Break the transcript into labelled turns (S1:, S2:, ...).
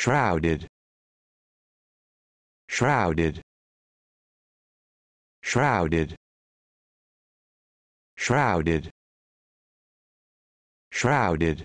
S1: shrouded. Shrouded. Shrouded. Shrouded. Shrouded.